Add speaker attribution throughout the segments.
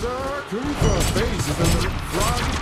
Speaker 1: Order confirmed. Base is under target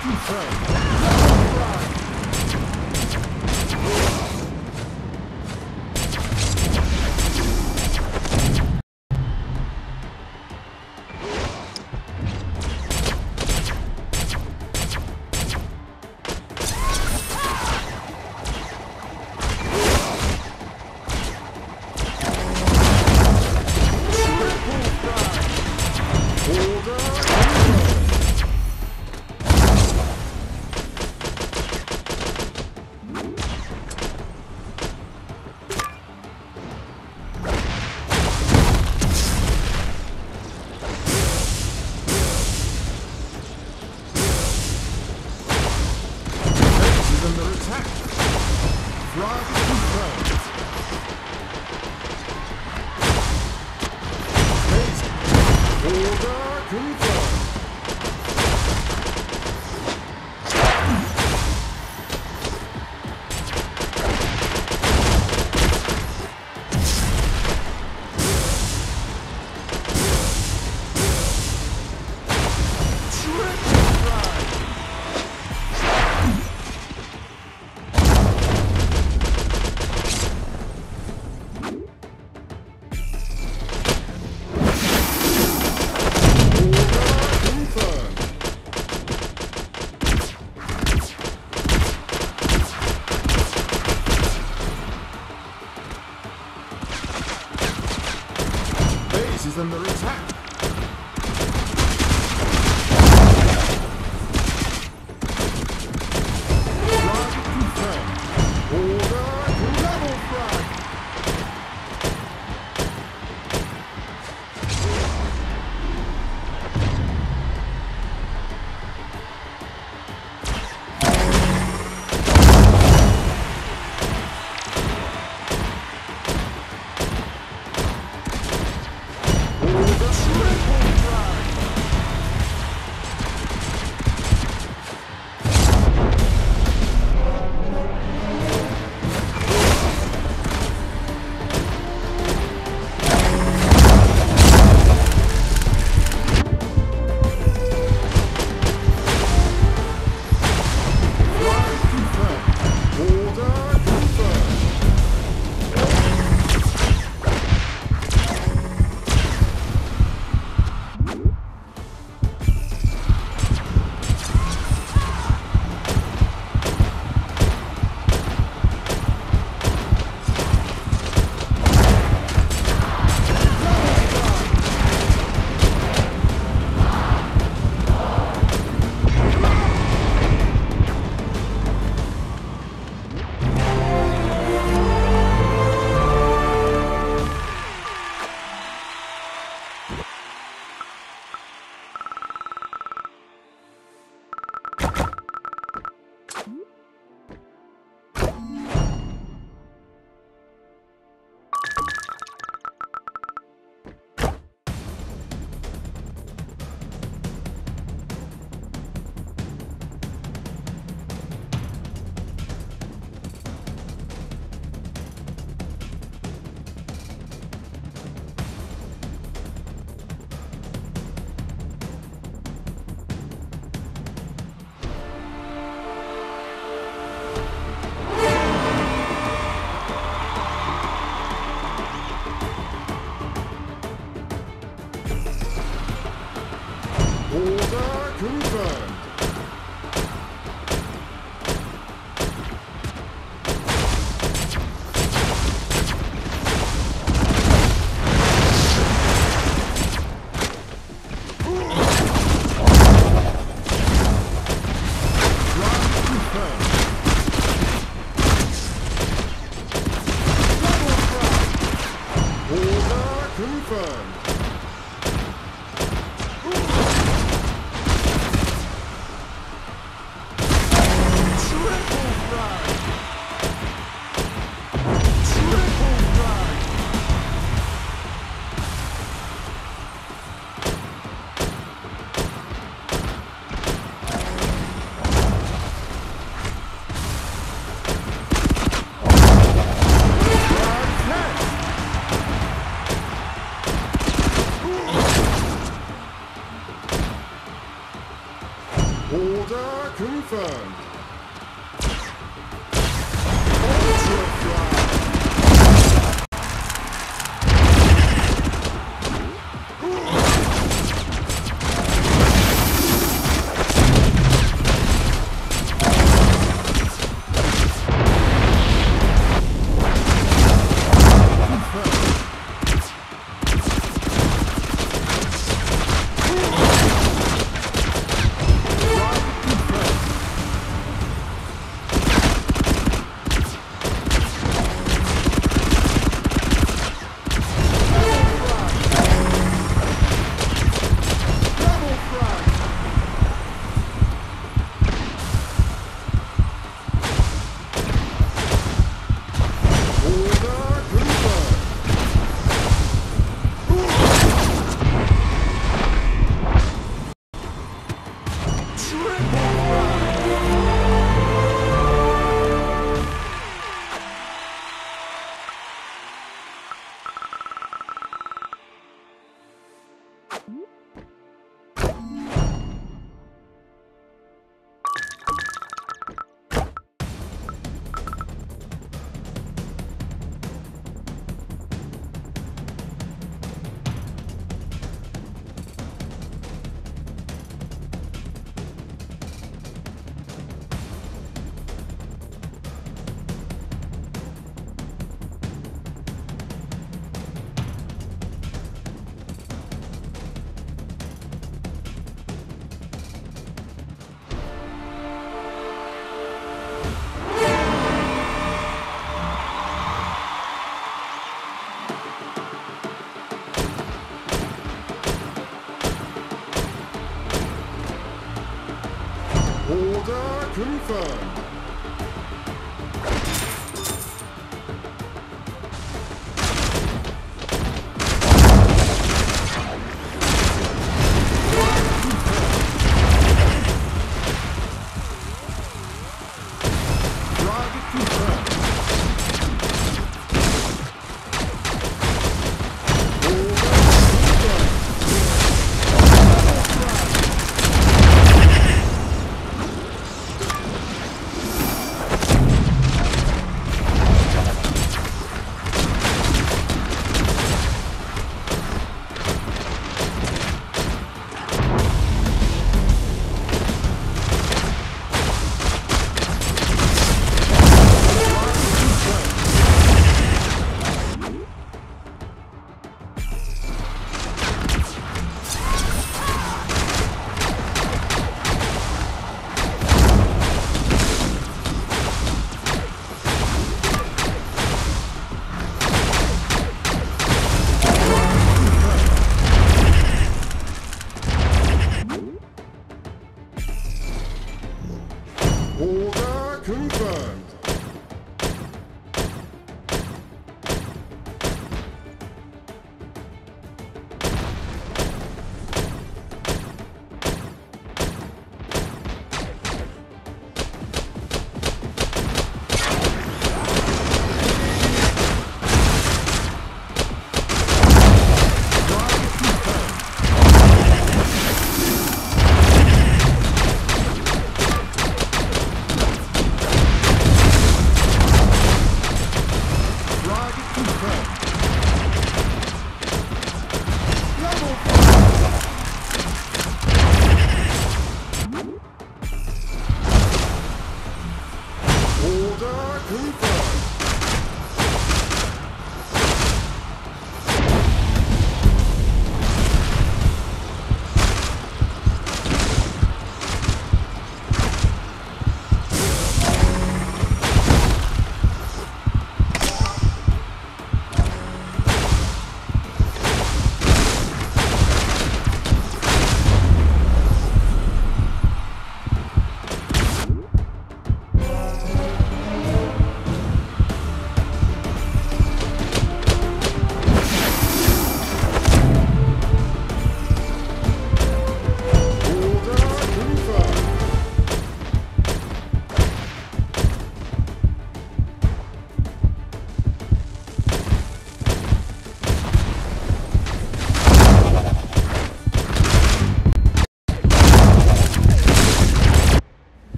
Speaker 1: forces under attack.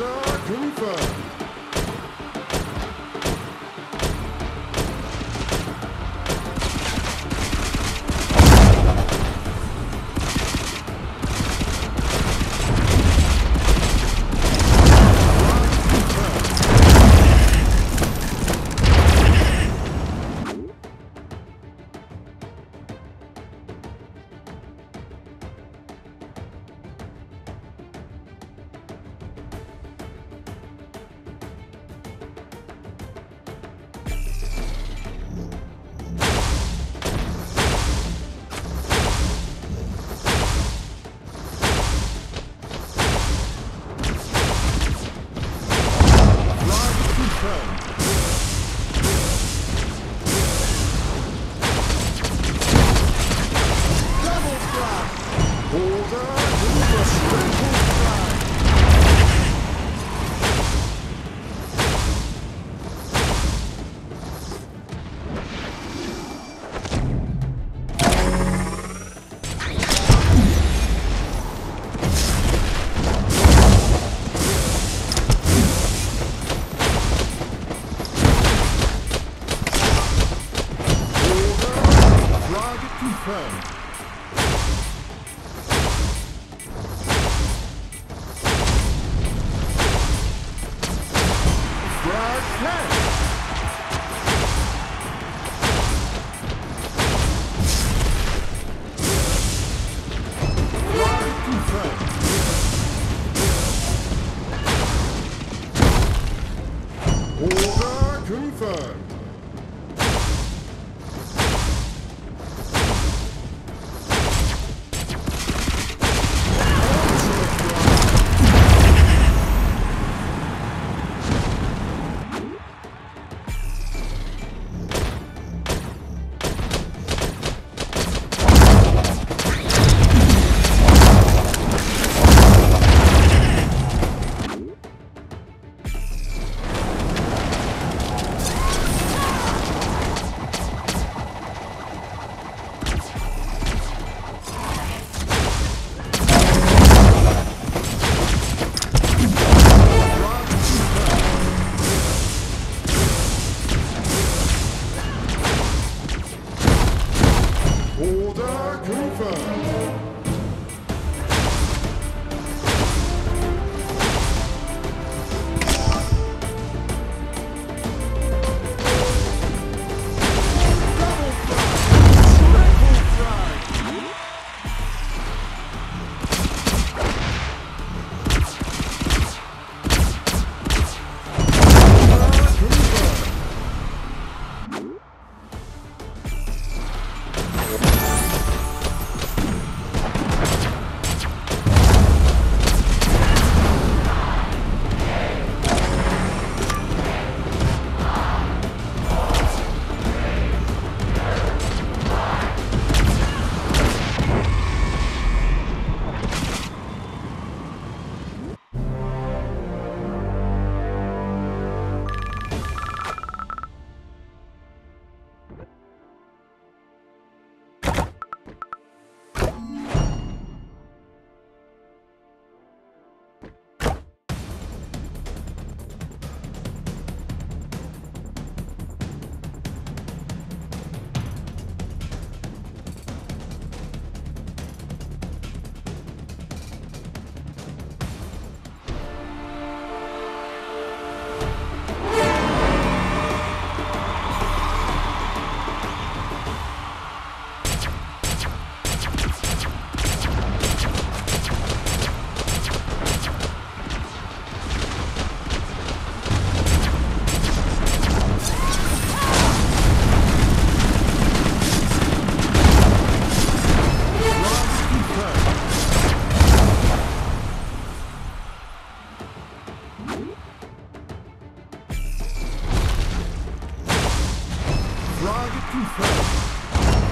Speaker 1: Order confirmed. Confirmed.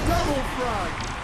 Speaker 1: Double frag!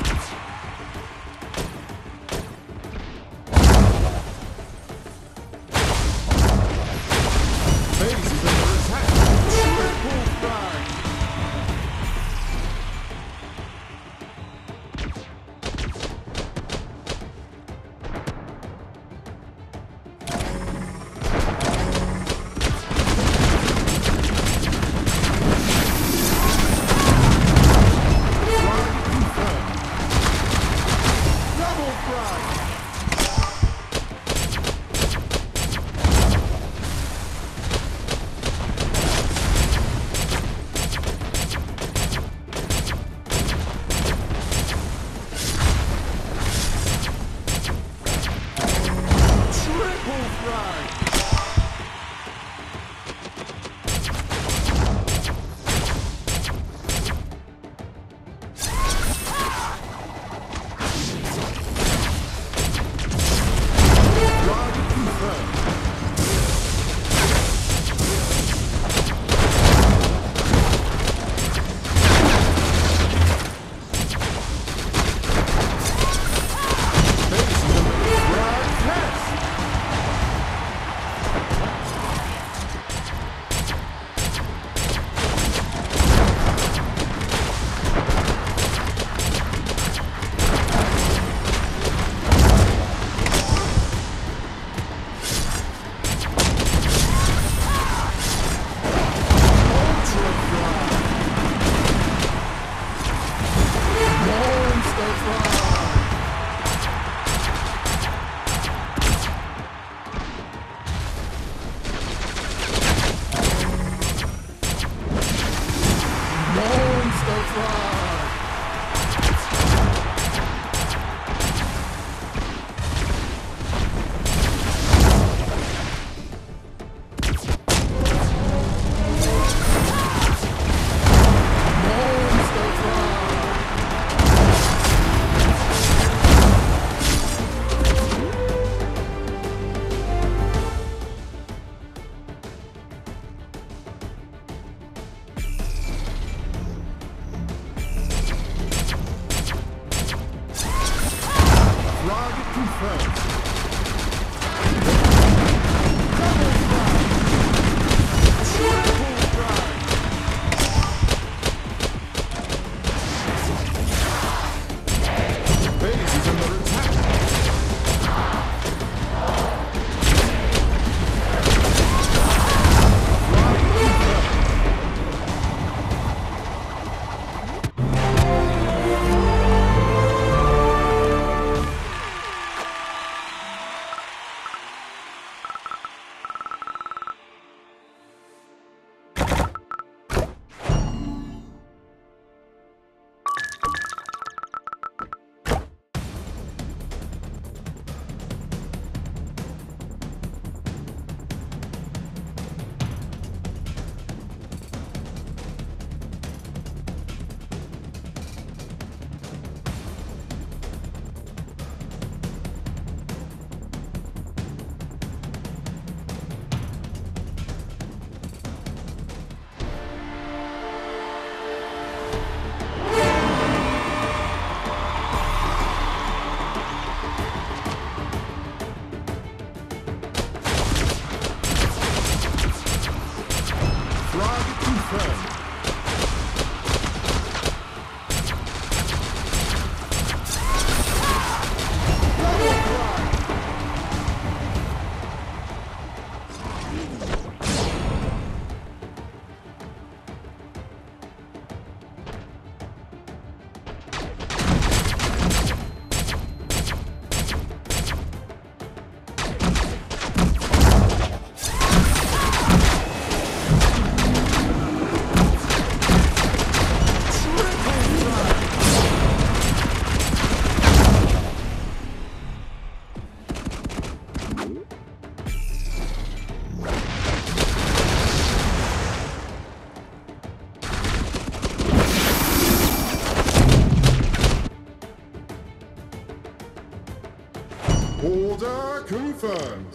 Speaker 1: Order confirmed.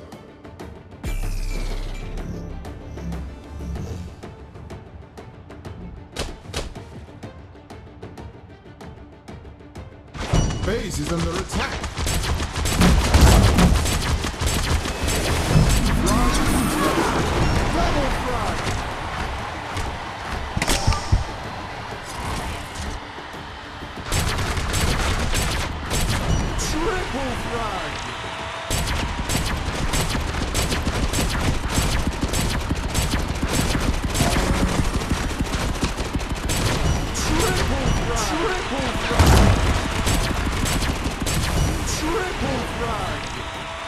Speaker 1: Base is under attack. run.